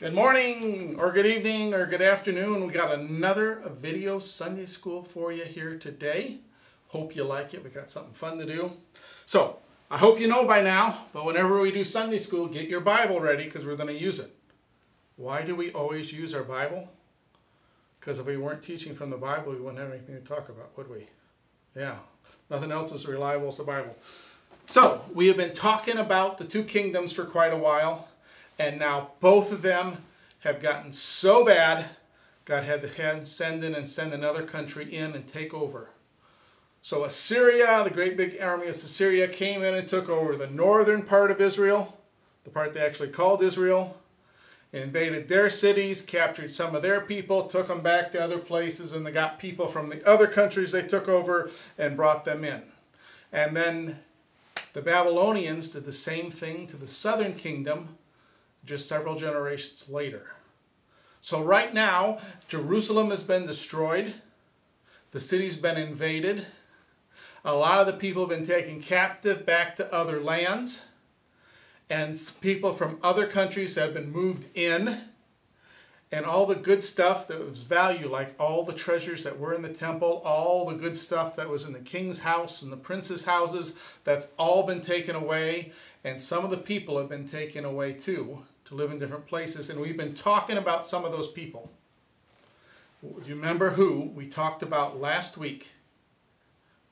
Good morning, or good evening, or good afternoon. We got another video Sunday school for you here today. Hope you like it. We got something fun to do. So, I hope you know by now, but whenever we do Sunday school, get your Bible ready because we're going to use it. Why do we always use our Bible? Because if we weren't teaching from the Bible, we wouldn't have anything to talk about, would we? Yeah, nothing else is reliable as the Bible. So, we have been talking about the two kingdoms for quite a while. And now both of them have gotten so bad, God had to send in and send another country in and take over. So Assyria, the great big army of Assyria, came in and took over the northern part of Israel, the part they actually called Israel, invaded their cities, captured some of their people, took them back to other places, and they got people from the other countries they took over and brought them in. And then the Babylonians did the same thing to the southern kingdom, just several generations later. So right now, Jerusalem has been destroyed. The city's been invaded. A lot of the people have been taken captive back to other lands. And people from other countries have been moved in. And all the good stuff that was value, like all the treasures that were in the temple, all the good stuff that was in the king's house and the prince's houses, that's all been taken away. And some of the people have been taken away too to live in different places. And we've been talking about some of those people. Do you remember who we talked about last week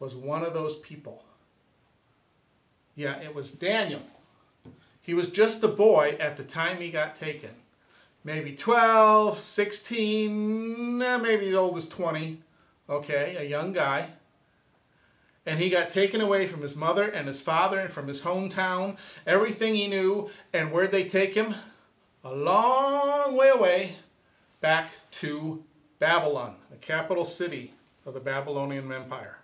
was one of those people? Yeah, it was Daniel. He was just a boy at the time he got taken. Maybe 12, 16, eh, maybe as old as 20. Okay, a young guy. And he got taken away from his mother and his father and from his hometown, everything he knew. And where'd they take him? A long way away, back to Babylon, the capital city of the Babylonian Empire.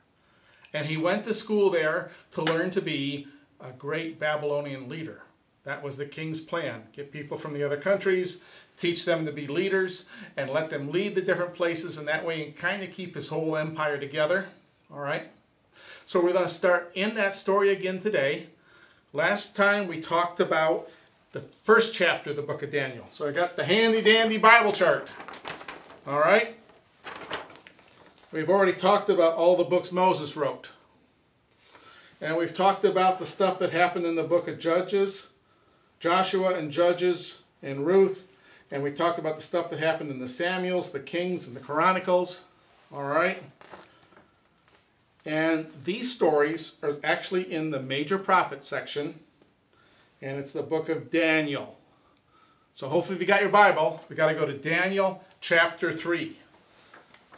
And he went to school there to learn to be a great Babylonian leader. That was the king's plan. Get people from the other countries, teach them to be leaders, and let them lead the different places, and that way kind of keep his whole empire together. All right? So we're going to start in that story again today. Last time we talked about the first chapter of the book of Daniel. So I got the handy dandy Bible chart. All right? We've already talked about all the books Moses wrote. And we've talked about the stuff that happened in the book of Judges, Joshua and Judges and Ruth. And we talked about the stuff that happened in the Samuels, the Kings, and the Chronicles. All right? And these stories are actually in the major prophet section, and it's the book of Daniel. So hopefully if you got your Bible, we got to go to Daniel chapter 3.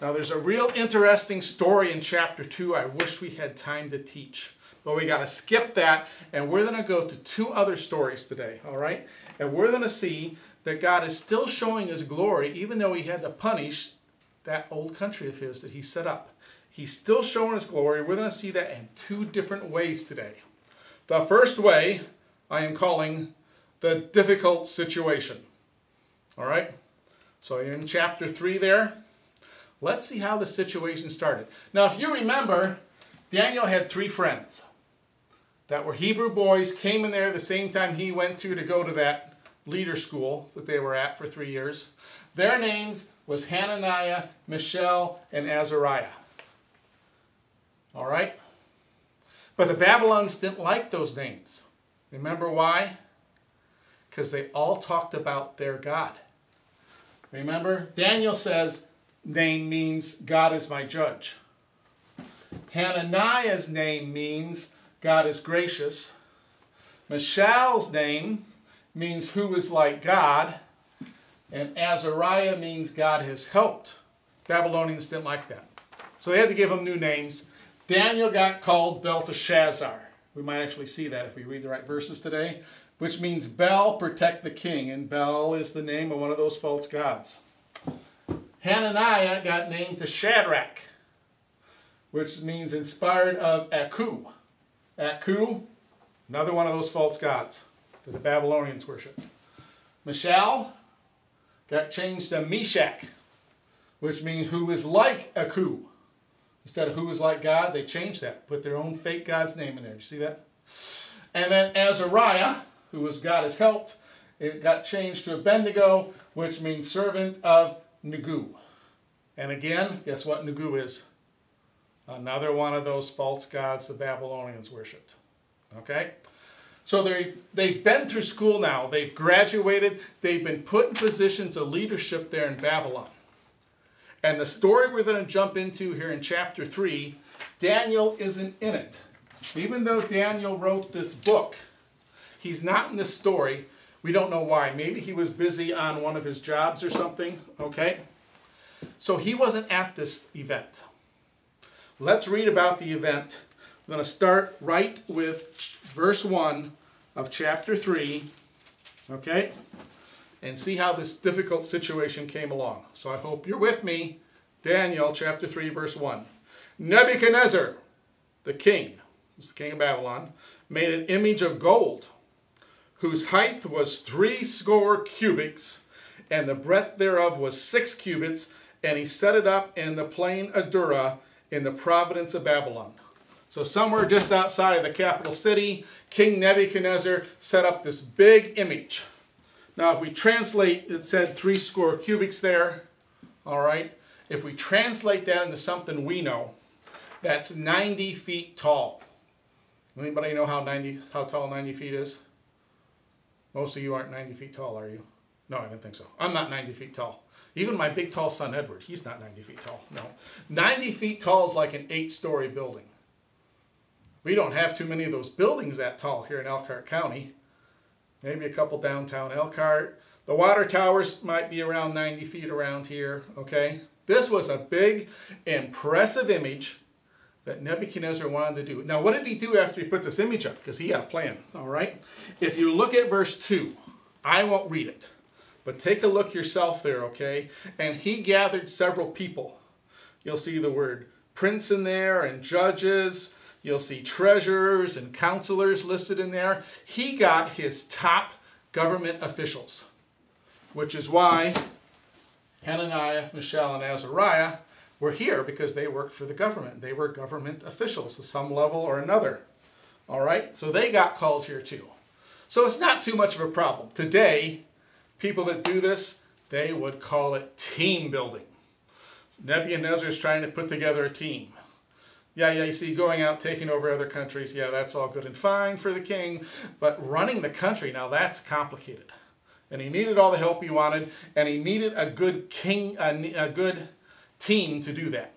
Now there's a real interesting story in chapter 2 I wish we had time to teach. But we got to skip that, and we're going to go to two other stories today, all right? And we're going to see that God is still showing his glory, even though he had to punish that old country of his that he set up. He's still showing his glory. We're going to see that in two different ways today. The first way I am calling the difficult situation. All right? So you're in chapter 3 there, let's see how the situation started. Now, if you remember, Daniel had three friends that were Hebrew boys, came in there the same time he went to to go to that leader school that they were at for three years. Their names was Hananiah, Mishael, and Azariah. All right? But the Babylons didn't like those names. Remember why? Because they all talked about their God. Remember? Daniel says, name means God is my judge. Hananiah's name means God is gracious. Mishael's name means who is like God. And Azariah means God has helped. Babylonians didn't like that. So they had to give them new names. Daniel got called Belteshazzar. We might actually see that if we read the right verses today, which means Bel, protect the king, and Bel is the name of one of those false gods. Hananiah got named to Shadrach, which means inspired of Aku. Aku, another one of those false gods that the Babylonians worship. Mishael got changed to Meshach, which means who is like Aku. Instead of who is like God, they changed that. Put their own fake God's name in there. you see that? And then Azariah, who was God has helped, it got changed to Abednego, which means servant of Nagu. And again, guess what Nagu is? Another one of those false gods the Babylonians worshipped. Okay? So they they've been through school now. They've graduated. They've been put in positions of leadership there in Babylon. And the story we're going to jump into here in chapter 3, Daniel isn't in it. Even though Daniel wrote this book, he's not in this story. We don't know why. Maybe he was busy on one of his jobs or something, okay? So he wasn't at this event. Let's read about the event. I'm going to start right with verse 1 of chapter 3, okay? And see how this difficult situation came along. So I hope you're with me. Daniel chapter 3, verse 1. Nebuchadnezzar, the king, is the king of Babylon, made an image of gold, whose height was three score cubits, and the breadth thereof was six cubits, and he set it up in the plain of Dura in the province of Babylon. So somewhere just outside of the capital city, King Nebuchadnezzar set up this big image. Now if we translate, it said three score cubits there, all right? If we translate that into something we know, that's 90 feet tall. Anybody know how 90 how tall 90 feet is? Most of you aren't 90 feet tall, are you? No, I didn't think so. I'm not 90 feet tall. Even my big tall son Edward, he's not 90 feet tall. No. 90 feet tall is like an eight-story building. We don't have too many of those buildings that tall here in Elkhart County. Maybe a couple downtown Elkhart. The water towers might be around 90 feet around here, okay? This was a big, impressive image that Nebuchadnezzar wanted to do. Now, what did he do after he put this image up? Because he had a plan, all right? If you look at verse 2, I won't read it, but take a look yourself there, okay? And he gathered several people. You'll see the word prince in there and judges. You'll see treasurers and counselors listed in there. He got his top government officials, which is why Hananiah, Mishael, and Azariah were here because they worked for the government. They were government officials to some level or another. All right, so they got called here too. So it's not too much of a problem. Today, people that do this, they would call it team building. Nebuchadnezzar is trying to put together a team. Yeah, yeah, you see, going out, taking over other countries, yeah, that's all good and fine for the king. But running the country, now that's complicated. And he needed all the help he wanted, and he needed a good king, a, a good team to do that.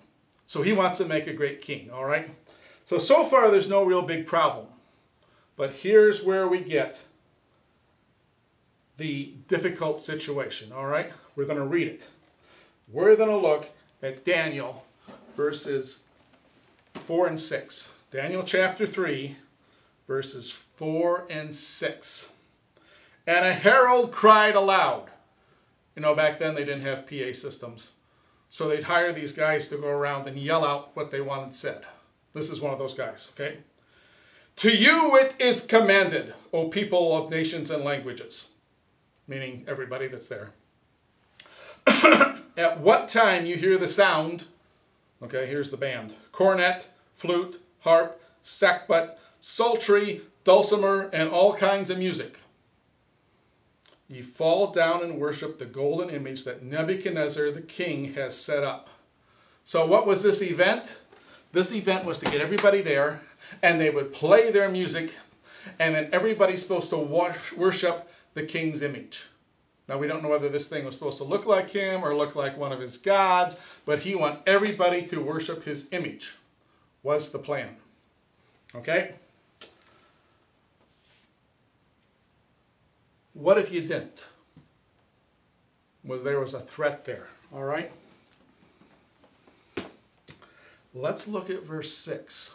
So he wants to make a great king, all right? So, so far there's no real big problem. But here's where we get the difficult situation, all right? We're going to read it. We're going to look at Daniel verses 4 and 6. Daniel chapter 3, verses 4 and 6. And a herald cried aloud. You know, back then they didn't have PA systems. So they'd hire these guys to go around and yell out what they wanted said. This is one of those guys, okay? To you it is commanded, O people of nations and languages, meaning everybody that's there. At what time you hear the sound, okay, here's the band, cornet, flute, harp, sackbut, psaltery, dulcimer, and all kinds of music. Ye fall down and worship the golden image that Nebuchadnezzar the king has set up. So what was this event? This event was to get everybody there, and they would play their music, and then everybody's supposed to worship the king's image. Now, we don't know whether this thing was supposed to look like him or look like one of his gods, but he wanted everybody to worship his image, was the plan. Okay? What if you didn't? Was there was a threat there, all right? Let's look at verse 6.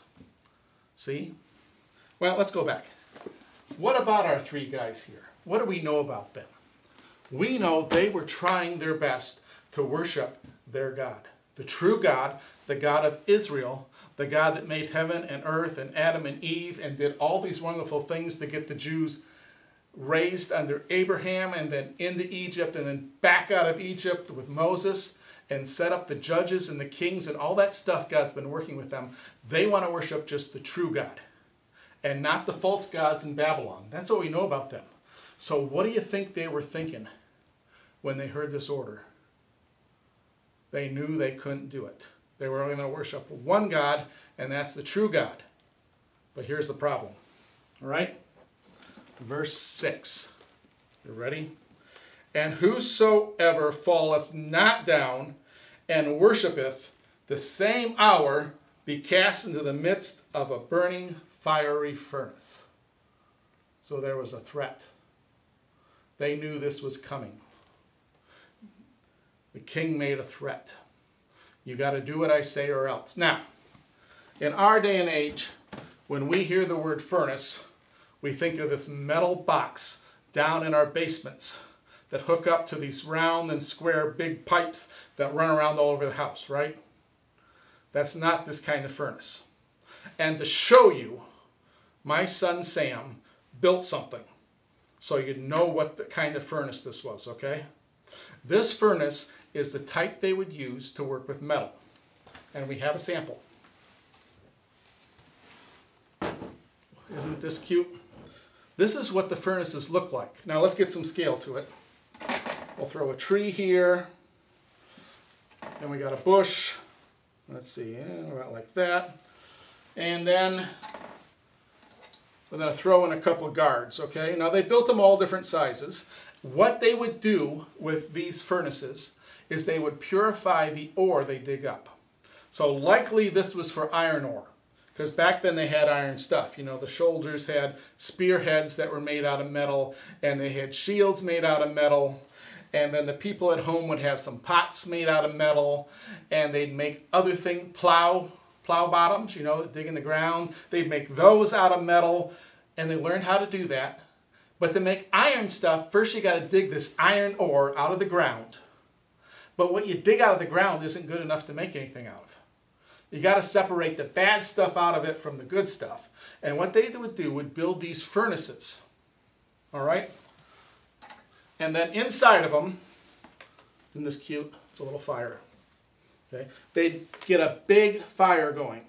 See? Well, let's go back. What about our three guys here? What do we know about them? We know they were trying their best to worship their God, the true God, the God of Israel, the God that made heaven and earth and Adam and Eve and did all these wonderful things to get the Jews raised under Abraham and then into Egypt and then back out of Egypt with Moses and set up the judges and the kings and all that stuff God's been working with them. They want to worship just the true God and not the false gods in Babylon. That's what we know about them. So what do you think they were thinking when they heard this order? They knew they couldn't do it. They were only going to worship one God, and that's the true God. But here's the problem. All right? Verse 6. You ready? And whosoever falleth not down and worshipeth the same hour be cast into the midst of a burning fiery furnace. So there was a threat. They knew this was coming. The king made a threat. You got to do what I say or else. Now, in our day and age, when we hear the word furnace, we think of this metal box down in our basements that hook up to these round and square big pipes that run around all over the house, right? That's not this kind of furnace. And to show you, my son Sam built something so you know what the kind of furnace this was, okay? This furnace is the type they would use to work with metal. And we have a sample. Isn't this cute? This is what the furnaces look like. Now let's get some scale to it. We'll throw a tree here. And we got a bush. Let's see, eh, about like that. And then we're going to throw in a couple guards, okay? Now they built them all different sizes. What they would do with these furnaces is they would purify the ore they dig up. So likely this was for iron ore because back then they had iron stuff. You know, the soldiers had spearheads that were made out of metal and they had shields made out of metal. And then the people at home would have some pots made out of metal and they'd make other things, plow, plow bottoms, you know, dig in the ground. They'd make those out of metal and they learned how to do that. But to make iron stuff, first you got to dig this iron ore out of the ground. But what you dig out of the ground isn't good enough to make anything out of. You got to separate the bad stuff out of it from the good stuff. And what they would do would build these furnaces. All right? And then inside of them, isn't this cute? It's a little fire. Okay? They'd get a big fire going.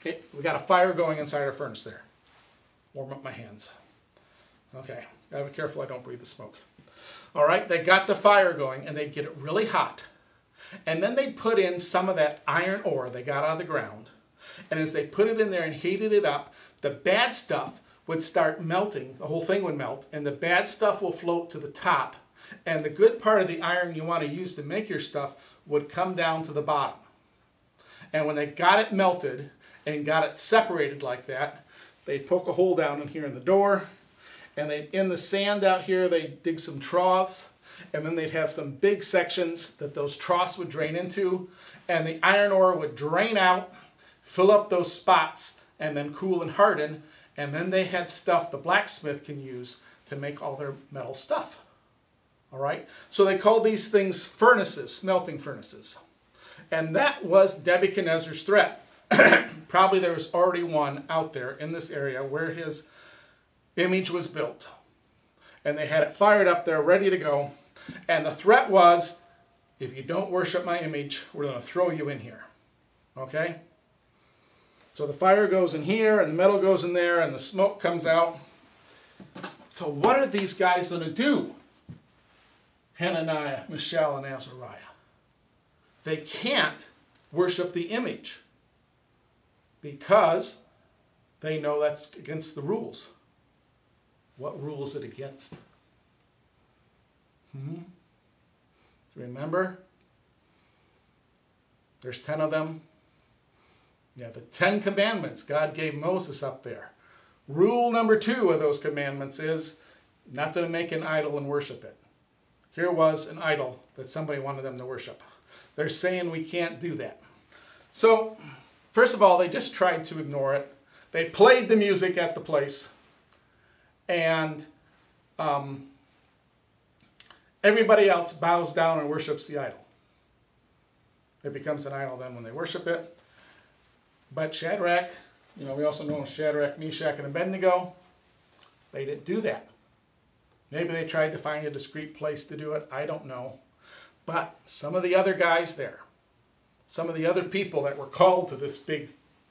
Okay, we got a fire going inside our furnace there. Warm up my hands. Okay, gotta be careful I don't breathe the smoke. All right, they got the fire going and they'd get it really hot. And then they'd put in some of that iron ore they got out of the ground. And as they put it in there and heated it up, the bad stuff would start melting. The whole thing would melt. And the bad stuff will float to the top. And the good part of the iron you want to use to make your stuff would come down to the bottom. And when they got it melted and got it separated like that, they'd poke a hole down in here in the door and they in the sand out here they dig some troughs and then they'd have some big sections that those troughs would drain into and the iron ore would drain out fill up those spots and then cool and harden and then they had stuff the blacksmith can use to make all their metal stuff. All right? So they called these things furnaces smelting furnaces. And that was nebuchadnezzar's threat. Probably there was already one out there in this area where his image was built. And they had it fired up there, ready to go. And the threat was, if you don't worship my image, we're going to throw you in here. Okay? So the fire goes in here, and the metal goes in there, and the smoke comes out. So what are these guys going to do? Hananiah, Mishael, and Azariah. They can't worship the image because they know that's against the rules. What rule is it against? Hmm? Remember? There's 10 of them. Yeah, the 10 commandments God gave Moses up there. Rule number two of those commandments is not to make an idol and worship it. Here was an idol that somebody wanted them to worship. They're saying we can't do that. So, first of all, they just tried to ignore it. They played the music at the place and um, everybody else bows down and worships the idol. It becomes an idol then when they worship it. But Shadrach, you know, we also know Shadrach, Meshach, and Abednego, they didn't do that. Maybe they tried to find a discreet place to do it. I don't know. But some of the other guys there, some of the other people that were called to this big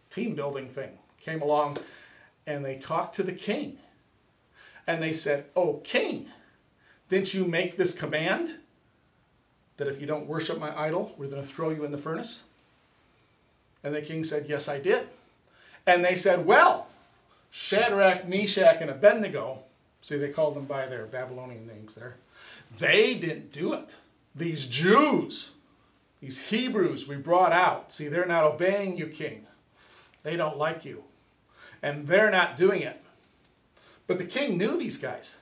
team building thing came along and they talked to the king. And they said, Oh, king, didn't you make this command that if you don't worship my idol, we're going to throw you in the furnace? And the king said, Yes, I did. And they said, Well, Shadrach, Meshach, and Abednego, see, they called them by their Babylonian names there, they didn't do it. These Jews, these Hebrews we brought out, see, they're not obeying you, king. They don't like you. And they're not doing it. But the king knew these guys.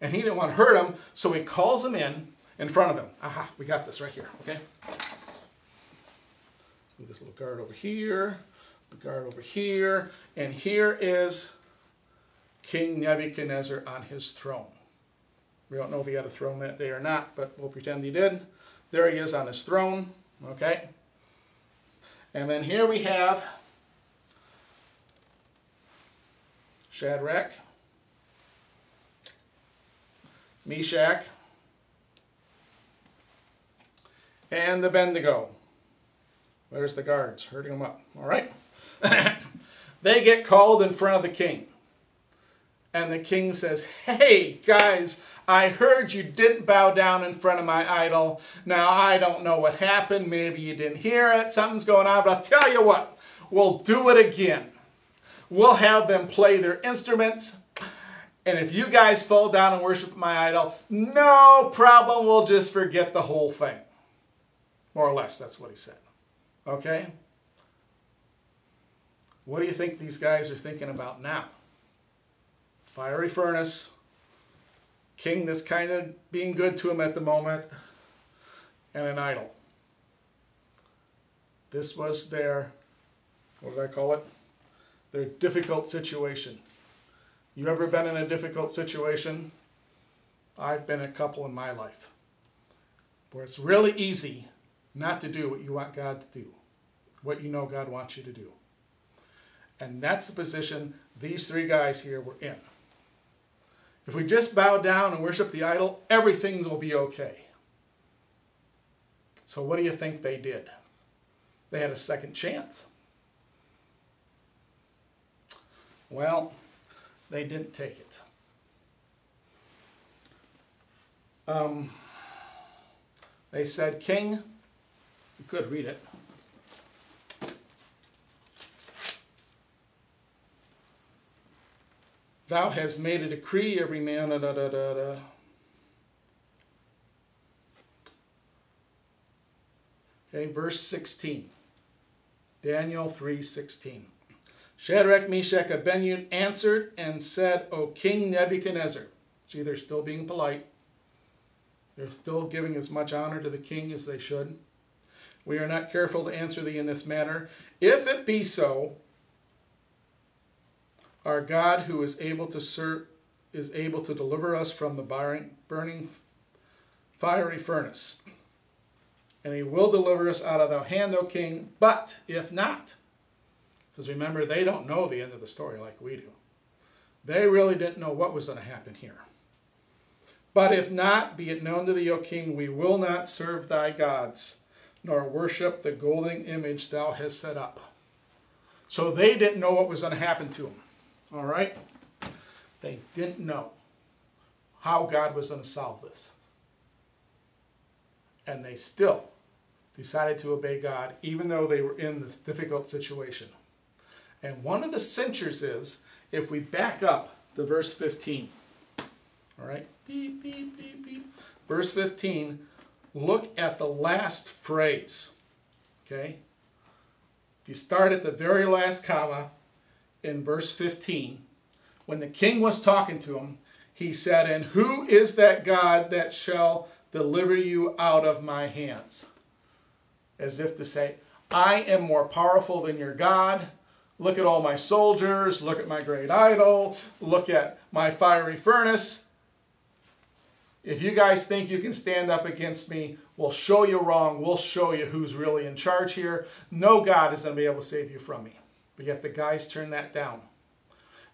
And he didn't want to hurt them, so he calls them in in front of him. Aha, we got this right here, okay? Move this little guard over here, the guard over here, and here is King Nebuchadnezzar on his throne. We don't know if he had a throne that day or not, but we'll pretend he did. There he is on his throne, okay? And then here we have Shadrach, Meshach, and the Abednego. There's the guards hurting them up. All right. they get called in front of the king. And the king says, Hey, guys, I heard you didn't bow down in front of my idol. Now, I don't know what happened. Maybe you didn't hear it. Something's going on. But I'll tell you what, we'll do it again. We'll have them play their instruments. And if you guys fall down and worship my idol, no problem. We'll just forget the whole thing. More or less, that's what he said. Okay? What do you think these guys are thinking about now? Fiery furnace, king that's kind of being good to him at the moment, and an idol. This was their, what did I call it? Their difficult situation. You ever been in a difficult situation? I've been a couple in my life where it's really easy not to do what you want God to do, what you know God wants you to do. And that's the position these three guys here were in. If we just bow down and worship the idol, everything will be okay. So, what do you think they did? They had a second chance. Well, they didn't take it. Um, they said, King, you could read it. Thou hast made a decree, every man, da, da, da, da. Okay, verse 16. Daniel 3:16. Shadrach, Meshach, Abednego answered and said, O King Nebuchadnezzar. See, they're still being polite. They're still giving as much honor to the king as they should. We are not careful to answer thee in this matter. If it be so, our God who is able to serve, is able to deliver us from the burning fiery furnace. And he will deliver us out of thy hand, O king. But if not, because remember, they don't know the end of the story like we do. They really didn't know what was going to happen here. But if not, be it known to thee, O king, we will not serve thy gods, nor worship the golden image thou hast set up. So they didn't know what was going to happen to them. All right? They didn't know how God was going to solve this. And they still decided to obey God, even though they were in this difficult situation. And one of the censures is if we back up to verse 15. All right? Beep, beep, beep, beep. Verse 15, look at the last phrase. Okay? If you start at the very last comma in verse 15, when the king was talking to him, he said, And who is that God that shall deliver you out of my hands? As if to say, I am more powerful than your God. Look at all my soldiers. Look at my great idol. Look at my fiery furnace. If you guys think you can stand up against me, we'll show you wrong. We'll show you who's really in charge here. No God is going to be able to save you from me. But yet the guys turned that down.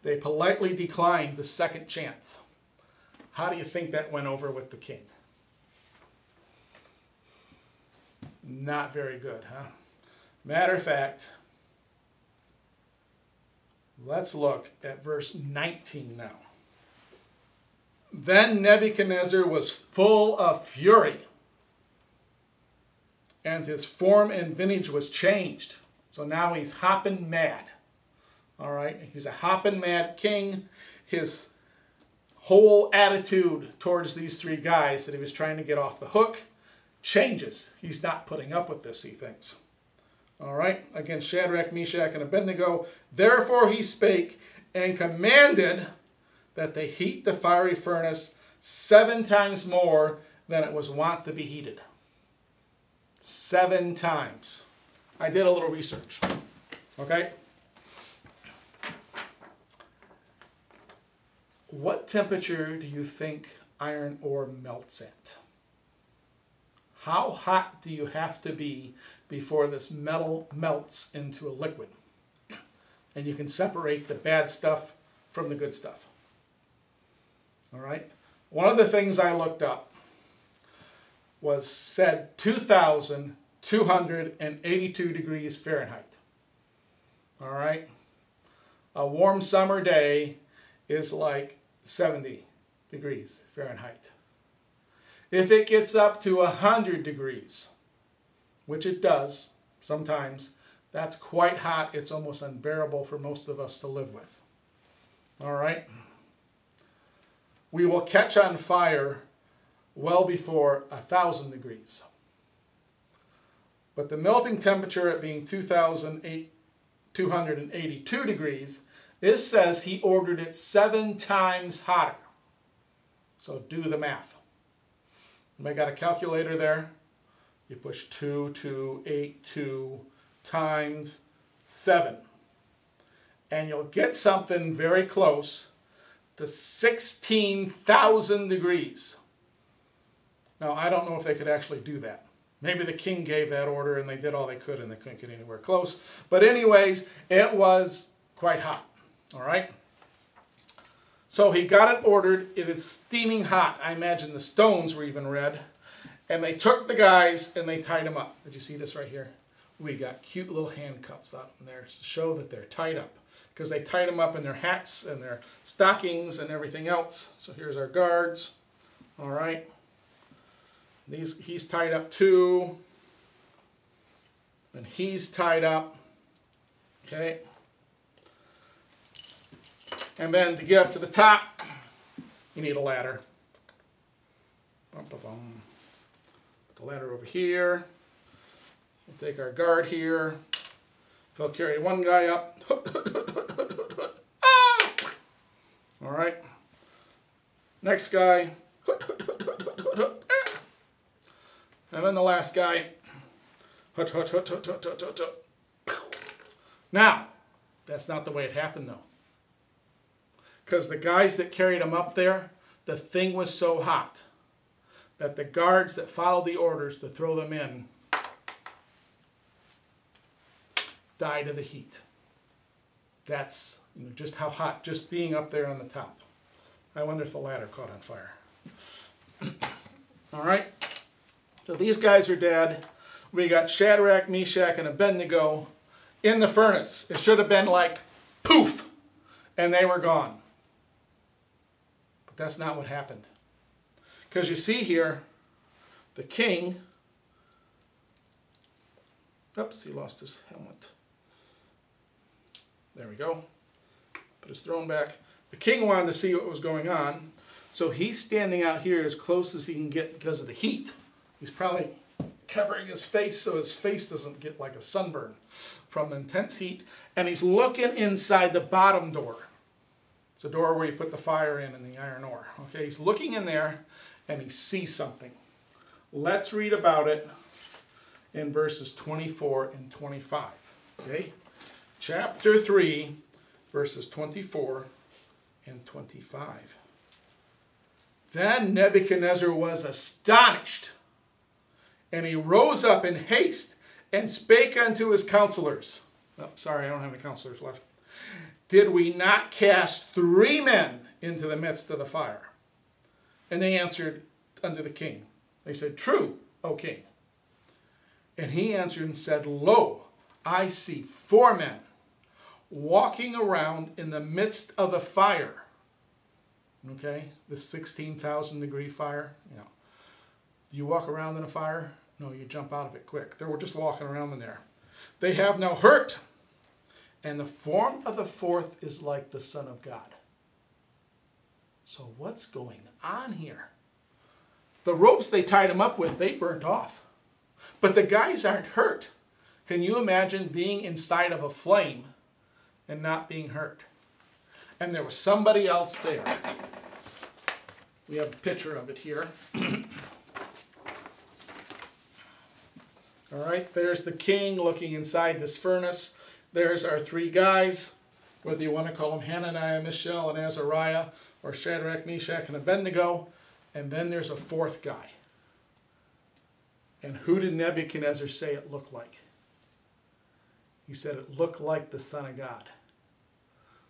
They politely declined the second chance. How do you think that went over with the king? Not very good, huh? Matter of fact, Let's look at verse 19 now. Then Nebuchadnezzar was full of fury, and his form and vintage was changed. So now he's hopping mad. All right, he's a hopping mad king. His whole attitude towards these three guys that he was trying to get off the hook changes. He's not putting up with this, he thinks. All right, against Shadrach, Meshach, and Abednego. Therefore he spake and commanded that they heat the fiery furnace seven times more than it was wont to be heated. Seven times. I did a little research. Okay? What temperature do you think iron ore melts at? How hot do you have to be before this metal melts into a liquid? And you can separate the bad stuff from the good stuff. All right? One of the things I looked up was said 2,282 degrees Fahrenheit. All right? A warm summer day is like 70 degrees Fahrenheit. If it gets up to 100 degrees, which it does sometimes, that's quite hot. It's almost unbearable for most of us to live with. All right? We will catch on fire well before 1,000 degrees. But the melting temperature at being 2,282 degrees this says he ordered it seven times hotter. So do the math. I got a calculator there. You push 2, 2, 8, 2 times 7. And you'll get something very close to 16,000 degrees. Now, I don't know if they could actually do that. Maybe the king gave that order and they did all they could and they couldn't get anywhere close. But anyways, it was quite hot. All right? So he got it ordered. It is steaming hot. I imagine the stones were even red. And they took the guys and they tied them up. Did you see this right here? We got cute little handcuffs out in there to show that they're tied up. Because they tied them up in their hats and their stockings and everything else. So here's our guards. All right. These, he's tied up too. And he's tied up. Okay. And then to get up to the top, you need a ladder. Bum, bum, bum. The ladder over here. We'll take our guard here. He'll carry one guy up. ah! All right. Next guy. and then the last guy. Now, that's not the way it happened though because the guys that carried him up there, the thing was so hot that the guards that followed the orders to throw them in died of the heat. That's you know, just how hot, just being up there on the top. I wonder if the ladder caught on fire. All right, so these guys are dead. We got Shadrach, Meshach, and Abednego in the furnace. It should have been like poof, and they were gone. But that's not what happened. Because you see here, the king, oops, he lost his helmet. There we go. Put his throne back. The king wanted to see what was going on, so he's standing out here as close as he can get because of the heat. He's probably covering his face so his face doesn't get like a sunburn from the intense heat. And he's looking inside the bottom door. It's a door where you put the fire in and the iron ore. Okay, he's looking in there and he sees something. Let's read about it in verses 24 and 25. Okay, chapter 3, verses 24 and 25. Then Nebuchadnezzar was astonished, and he rose up in haste and spake unto his counselors. Oh, sorry, I don't have any counselors left. Did we not cast three men into the midst of the fire? And they answered unto the king. They said, True, O king. And he answered and said, Lo, I see four men, walking around in the midst of the fire. Okay, the 16,000 degree fire. You know, do you walk around in a fire? No, you jump out of it quick. They were just walking around in there. They have no hurt. And the form of the fourth is like the Son of God. So what's going on here? The ropes they tied him up with, they burnt off. But the guys aren't hurt. Can you imagine being inside of a flame and not being hurt? And there was somebody else there. We have a picture of it here. All right, there's the king looking inside this furnace. There's our three guys, whether you want to call them Hananiah, Mishael, and Azariah, or Shadrach, Meshach, and Abednego. And then there's a fourth guy. And who did Nebuchadnezzar say it looked like? He said it looked like the Son of God.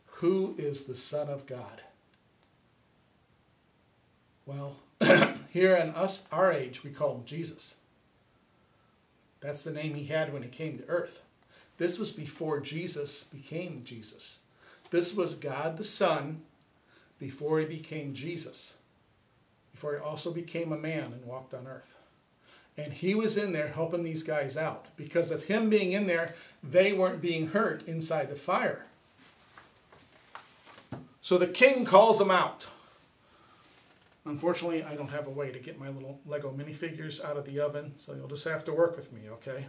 Who is the Son of God? Well, here in us, our age, we call him Jesus. That's the name he had when he came to earth. This was before Jesus became Jesus. This was God the Son before he became Jesus, before he also became a man and walked on earth. And he was in there helping these guys out. Because of him being in there, they weren't being hurt inside the fire. So the king calls them out. Unfortunately, I don't have a way to get my little Lego minifigures out of the oven, so you'll just have to work with me, okay?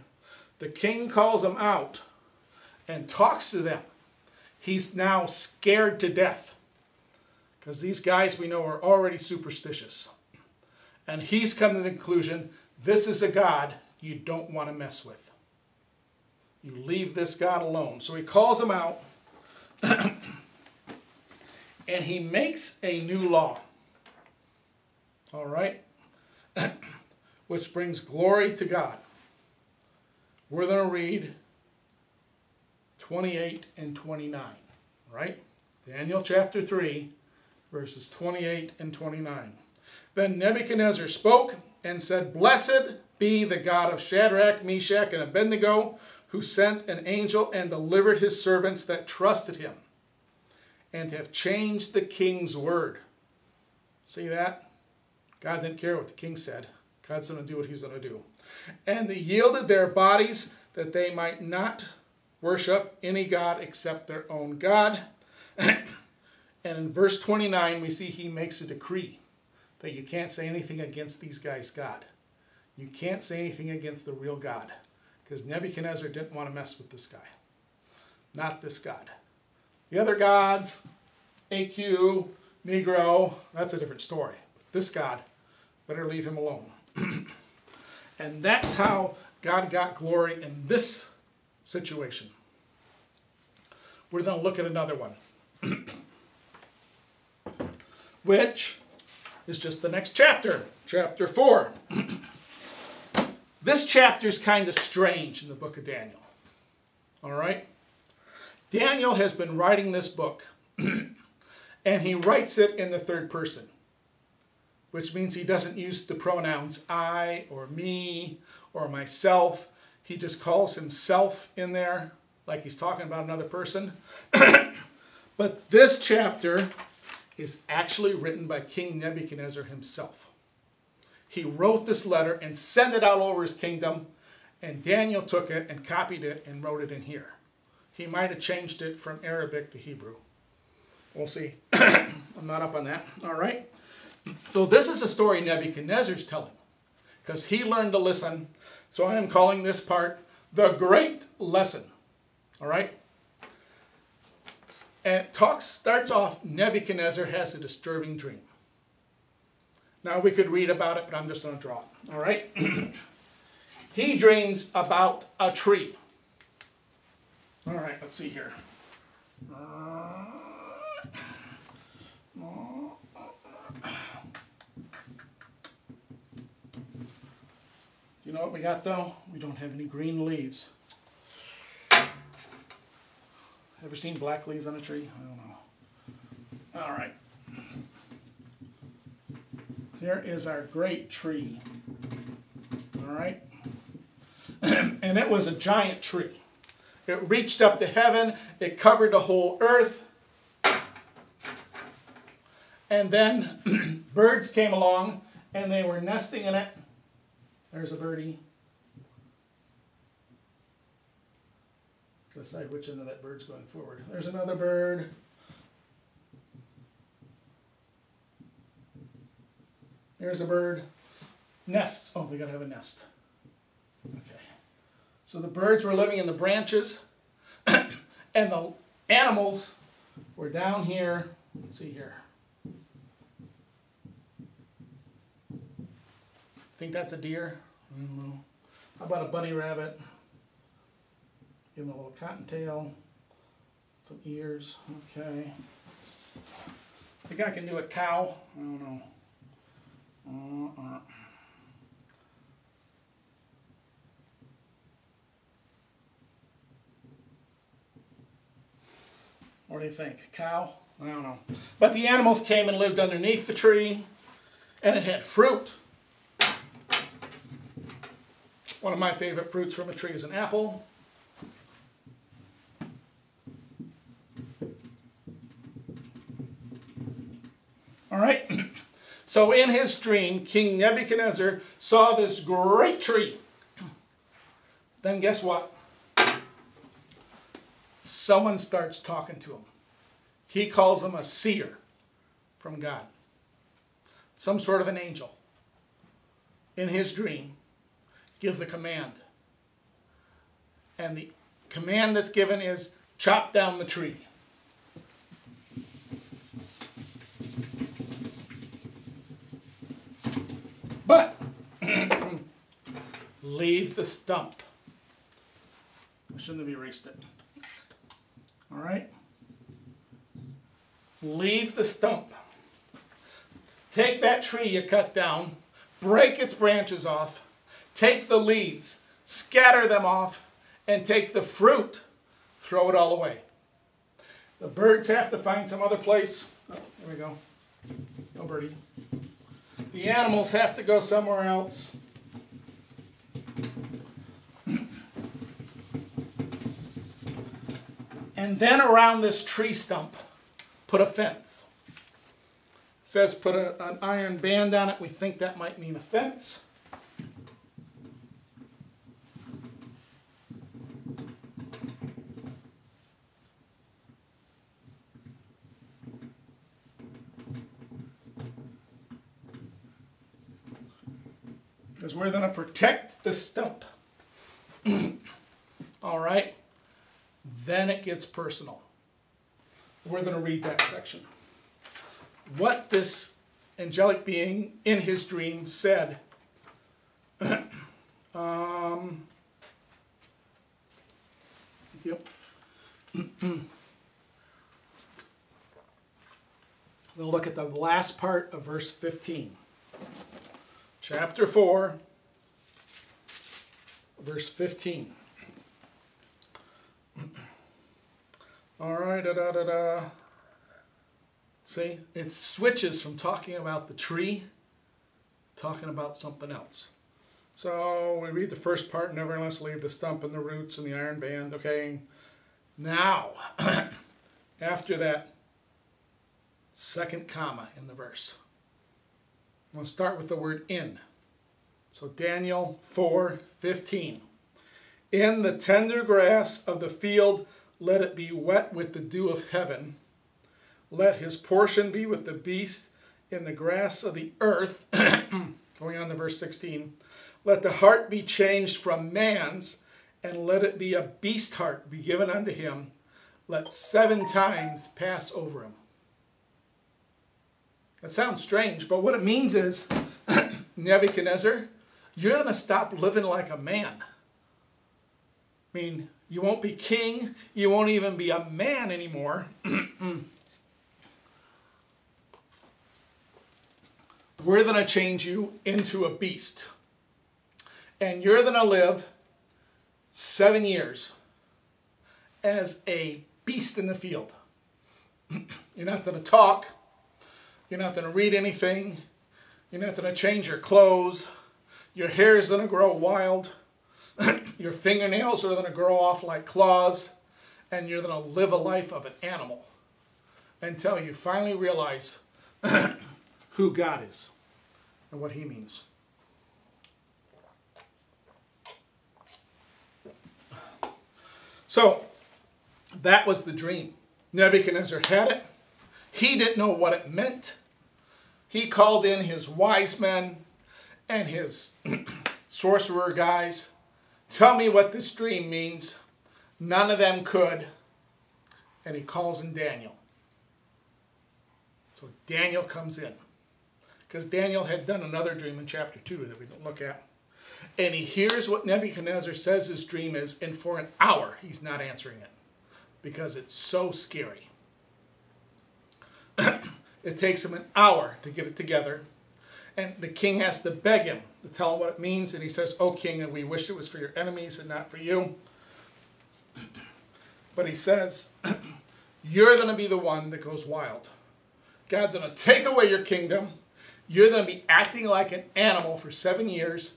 The king calls them out and talks to them. He's now scared to death because these guys we know are already superstitious. And he's come to the conclusion this is a God you don't want to mess with. You leave this God alone. So he calls them out and he makes a new law. All right? Which brings glory to God. We're going to read 28 and 29, right? Daniel chapter 3, verses 28 and 29. Then Nebuchadnezzar spoke and said, Blessed be the God of Shadrach, Meshach, and Abednego, who sent an angel and delivered his servants that trusted him, and have changed the king's word. See that? God didn't care what the king said. God's going to do what he's going to do. And they yielded their bodies that they might not worship any God except their own God. and in verse 29, we see he makes a decree that you can't say anything against these guys' God. You can't say anything against the real God because Nebuchadnezzar didn't want to mess with this guy. Not this God. The other gods, Aku, Nagu, that's a different story. But This God, better leave him alone. and that's how God got glory in this situation. We're going to look at another one, which is just the next chapter, chapter 4. this chapter is kind of strange in the book of Daniel. All right? Daniel has been writing this book, and he writes it in the third person, which means he doesn't use the pronouns I or me or myself. He just calls himself in there like he's talking about another person. but this chapter is actually written by King Nebuchadnezzar himself. He wrote this letter and sent it out over his kingdom, and Daniel took it and copied it and wrote it in here. He might have changed it from Arabic to Hebrew. We'll see. I'm not up on that. All right. So this is a story Nebuchadnezzar's telling because he learned to listen. So I am calling this part the Great Lesson. All right. And talk starts off Nebuchadnezzar has a disturbing dream. Now we could read about it, but I'm just going to draw it. All right? he dreams about a tree. All right, let's see here. You know what we got though? We don't have any green leaves. Ever seen black leaves on a tree? I don't know. All right. Here is our great tree. All right. and it was a giant tree. It reached up to heaven. It covered the whole earth. And then birds came along and they were nesting in it. There's a birdie. Decide which end of that bird's going forward. There's another bird. Here's a bird. Nests. Oh, they gotta have a nest. Okay. So the birds were living in the branches, and the animals were down here. Let's see here. Think that's a deer? I don't know. How about a bunny rabbit? Give him a little cottontail, some ears. Okay. I think I can do a cow. I don't know. Uh-uh. What do you think? Cow? I don't know. But the animals came and lived underneath the tree, and it had fruit. One of my favorite fruits from a tree is an apple. All right. So in his dream, King Nebuchadnezzar saw this great tree. Then guess what? Someone starts talking to him. He calls him a seer from God. Some sort of an angel. In his dream, gives a command. And the command that's given is chop down the tree. But leave the stump. I shouldn't have erased it. All right? Leave the stump. Take that tree you cut down, break its branches off, take the leaves, scatter them off, and take the fruit, throw it all away. The birds have to find some other place. Oh, there we go. No birdie. The animals have to go somewhere else. And then around this tree stump, put a fence. It says put a, an iron band on it. We think that might mean a fence. because we're going to protect the stump. All right? Then it gets personal. We're going to read that section. What this angelic being in his dream said. um, yep. we'll look at the last part of verse 15 chapter 4, verse 15. All right, da da da da. See, it switches from talking about the tree, talking about something else. So we read the first part, nevertheless leave the stump and the roots and the iron band. Okay, now, after that second comma in the verse, I'm going to start with the word in. So Daniel 4, 15. In the tender grass of the field, let it be wet with the dew of heaven. Let his portion be with the beast in the grass of the earth. Going on to verse 16. Let the heart be changed from man's, and let it be a beast heart be given unto him. Let seven times pass over him. That sounds strange, but what it means is, Nebuchadnezzar, you're going to stop living like a man. I mean, you won't be king. You won't even be a man anymore. We're going to change you into a beast. And you're going to live seven years as a beast in the field. You're not going to talk. You're not going to read anything. You're not going to change your clothes. Your hair is going to grow wild. Your fingernails are going to grow off like claws, and you're going to live a life of an animal until you finally realize who God is and what He means. So, that was the dream. Nebuchadnezzar had it. He didn't know what it meant. He called in his wise men and his sorcerer guys. Tell me what this dream means. None of them could. And he calls in Daniel. So Daniel comes in. Because Daniel had done another dream in chapter 2 that we don't look at. And he hears what Nebuchadnezzar says his dream is, and for an hour he's not answering it because it's so scary. it takes him an hour to get it together. And the king has to beg him to tell him what it means. And he says, Oh, king, and we wish it was for your enemies and not for you. But he says, You're going to be the one that goes wild. God's going to take away your kingdom. You're going to be acting like an animal for seven years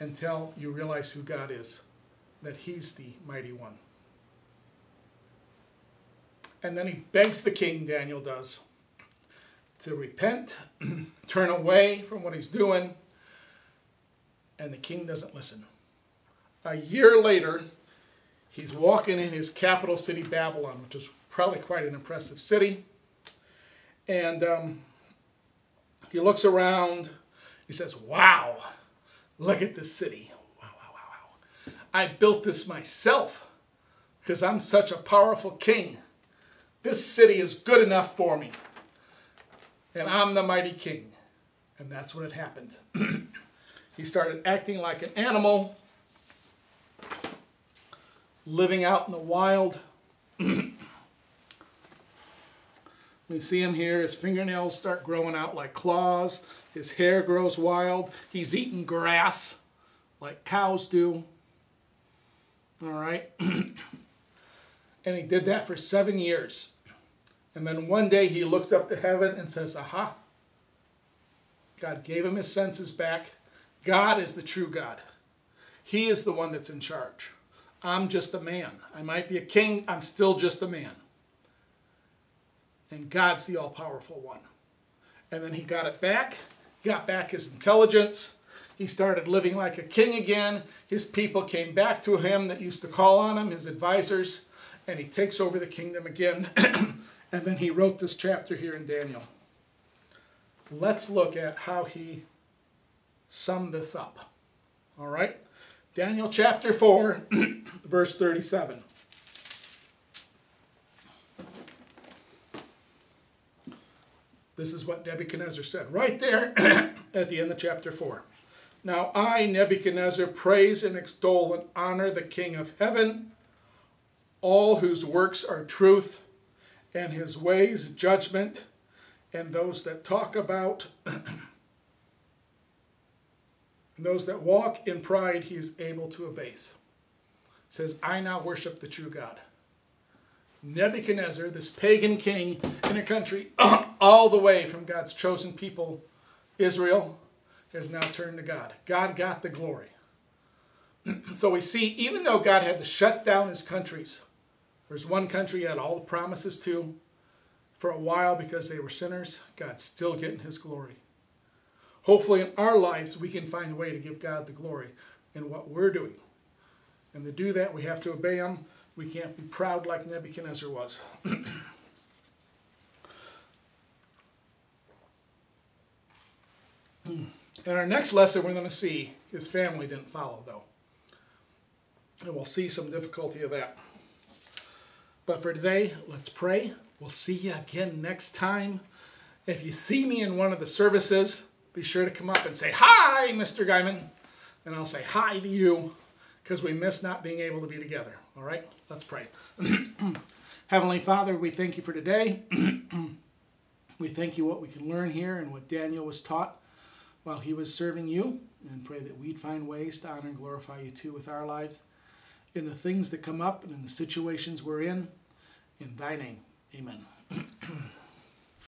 until you realize who God is, that He's the mighty one. And then he begs the king, Daniel does, to repent, turn away from what he's doing. And the king doesn't listen. A year later, he's walking in his capital city, Babylon, which is probably quite an impressive city. And um, he looks around. He says, Wow, look at this city. Wow, wow, wow, wow. I built this myself because I'm such a powerful king. This city is good enough for me. And I'm the mighty king. And that's what had happened. he started acting like an animal, living out in the wild. we see him here, his fingernails start growing out like claws, his hair grows wild, he's eating grass like cows do. All right? And he did that for seven years. And then one day he looks up to heaven and says, Aha. God gave him his senses back. God is the true God. He is the one that's in charge. I'm just a man. I might be a king, I'm still just a man. And God's the all powerful one. And then he got it back, he got back his intelligence. He started living like a king again. His people came back to him that used to call on him, his advisors and he takes over the kingdom again. and then he wrote this chapter here in Daniel. Let's look at how he summed this up. All right? Daniel chapter 4, verse 37. This is what Nebuchadnezzar said right there at the end of chapter 4. Now I, Nebuchadnezzar, praise and extol and honor the King of heaven all whose works are truth, and his ways judgment, and those that talk about, those that walk in pride, he is able to abase. It says, I now worship the true God. Nebuchadnezzar, this pagan king in a country all the way from God's chosen people, Israel, has now turned to God. God got the glory. so we see, even though God had to shut down his countries, there's one country he had all the promises to for a while because they were sinners. God's still getting his glory. Hopefully, in our lives, we can find a way to give God the glory in what we're doing. And to do that, we have to obey him. We can't be proud like Nebuchadnezzar was. and our next lesson, we're going to see his family didn't follow, though. And we'll see some difficulty of that. But for today, let's pray. We'll see you again next time. If you see me in one of the services, be sure to come up and say, Hi, Mr. Guyman. And I'll say hi to you because we miss not being able to be together. All right? Let's pray. Heavenly Father, we thank you for today. we thank you what we can learn here and what Daniel was taught while he was serving you. And pray that we'd find ways to honor and glorify you too with our lives in the things that come up and in the situations we're in. In thy name, amen.